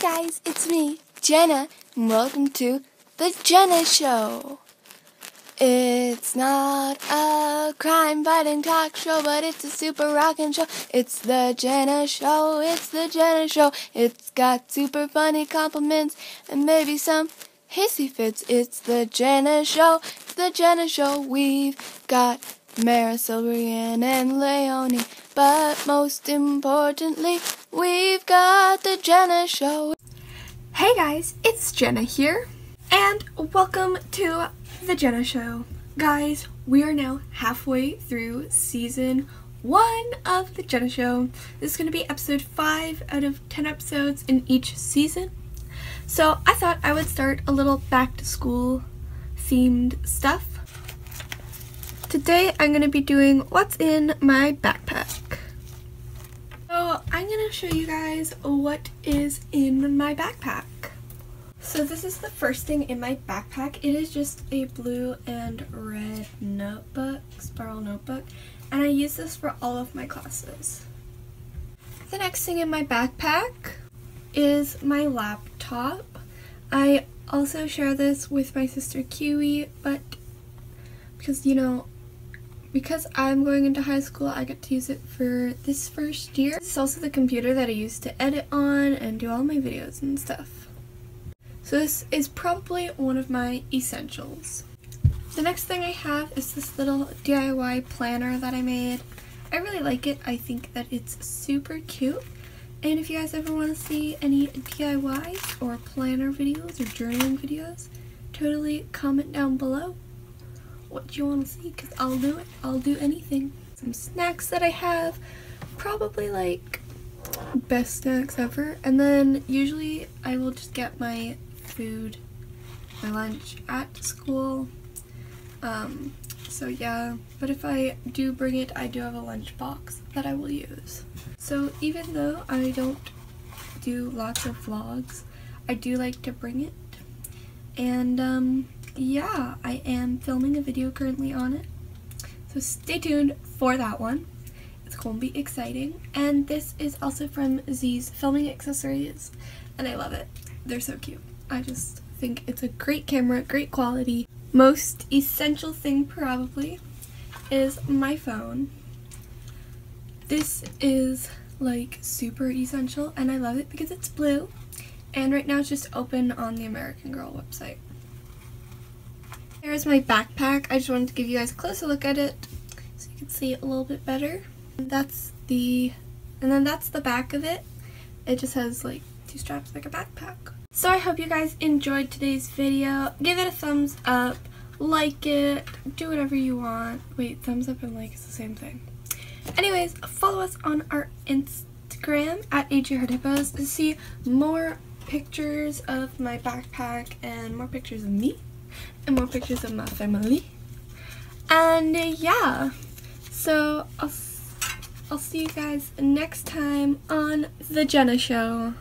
guys, it's me, Jenna, and welcome to The Jenna Show. It's not a crime fighting talk show, but it's a super rockin' show. It's The Jenna Show, it's The Jenna Show. It's got super funny compliments and maybe some hissy fits. It's The Jenna Show, it's The Jenna Show. We've got Marisol, Brienne, and Leonie, but most importantly, we've got The Jenna Show. Hey guys, it's Jenna here, and welcome to The Jenna Show. Guys, we are now halfway through season one of The Jenna Show. This is going to be episode 5 out of 10 episodes in each season. So I thought I would start a little back to school themed stuff. Today I'm going to be doing what's in my backpack. So I'm going to show you guys what is in my backpack. So this is the first thing in my backpack. It is just a blue and red notebook, spiral notebook, and I use this for all of my classes. The next thing in my backpack is my laptop. I also share this with my sister Kiwi, but because you know, because I'm going into high school, I get to use it for this first year. It's also the computer that I use to edit on and do all my videos and stuff. So this is probably one of my essentials. The next thing I have is this little DIY planner that I made. I really like it. I think that it's super cute. And if you guys ever want to see any DIYs or planner videos or journaling videos, totally comment down below what you want to see because I'll do it. I'll do anything. Some snacks that I have, probably like best snacks ever. And then usually I will just get my food, my lunch at school. Um, so yeah, but if I do bring it, I do have a lunch box that I will use. So even though I don't do lots of vlogs, I do like to bring it. And um, yeah, I am filming a video currently on it. So stay tuned for that one. It's going to be exciting. And this is also from Z's Filming Accessories, and I love it. They're so cute. I just think it's a great camera, great quality. Most essential thing probably is my phone. This is like super essential and I love it because it's blue and right now it's just open on the American Girl website. Here's my backpack. I just wanted to give you guys a closer look at it so you can see it a little bit better. That's the, and then that's the back of it. It just has like two straps like a backpack. So I hope you guys enjoyed today's video. Give it a thumbs up, like it, do whatever you want. Wait, thumbs up and like is the same thing. Anyways, follow us on our Instagram at AGHeartHippos to see more pictures of my backpack and more pictures of me and more pictures of my family. And uh, yeah, so I'll, I'll see you guys next time on The Jenna Show.